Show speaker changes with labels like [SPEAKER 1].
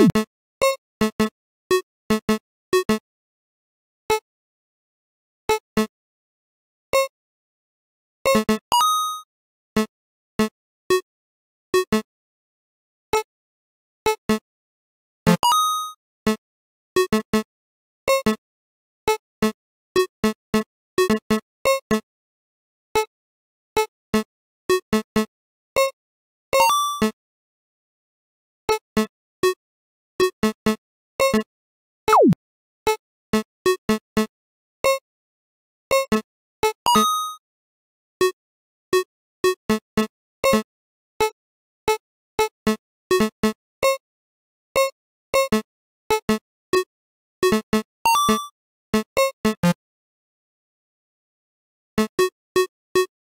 [SPEAKER 1] you